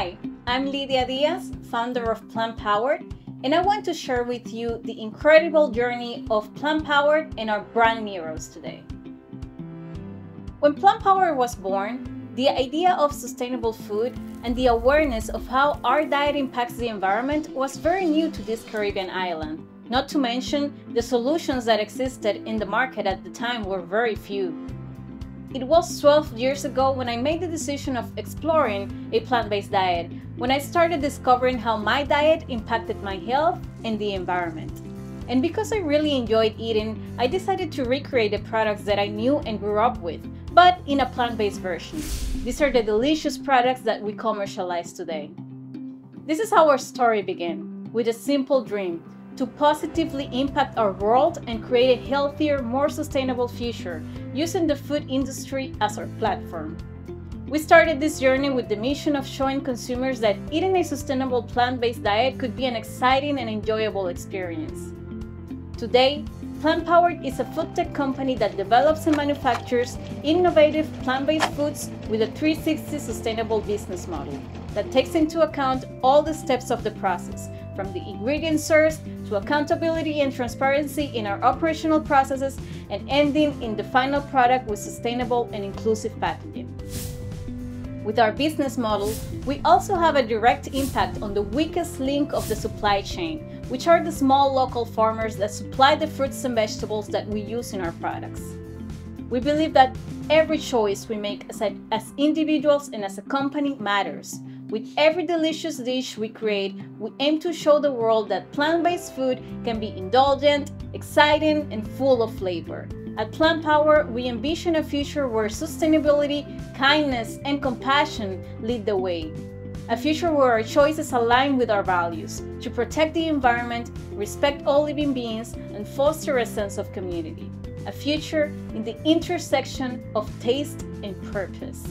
Hi, I'm Lidia Díaz, founder of Plant Powered, and I want to share with you the incredible journey of Plant Powered and our brand heroes today. When Plant Powered was born, the idea of sustainable food and the awareness of how our diet impacts the environment was very new to this Caribbean island. Not to mention, the solutions that existed in the market at the time were very few. It was 12 years ago when I made the decision of exploring a plant based diet, when I started discovering how my diet impacted my health and the environment. And because I really enjoyed eating, I decided to recreate the products that I knew and grew up with, but in a plant based version. These are the delicious products that we commercialize today. This is how our story began with a simple dream to positively impact our world and create a healthier, more sustainable future using the food industry as our platform. We started this journey with the mission of showing consumers that eating a sustainable plant based diet could be an exciting and enjoyable experience. Today, Plant Powered is a food tech company that develops and manufactures innovative plant based foods with a 360 sustainable business model that takes into account all the steps of the process, from the ingredient source to accountability and transparency in our operational processes, and ending in the final product with sustainable and inclusive packaging. With our business model, we also have a direct impact on the weakest link of the supply chain, which are the small local farmers that supply the fruits and vegetables that we use in our products. We believe that every choice we make as, as individuals and as a company matters. With every delicious dish we create, we aim to show the world that plant based food can be indulgent, exciting, and full of flavor. At Plant Power, we envision a future where sustainability, kindness, and compassion lead the way. A future where our choices align with our values to protect the environment, respect all living beings, and foster a sense of community. A future in the intersection of taste and purpose.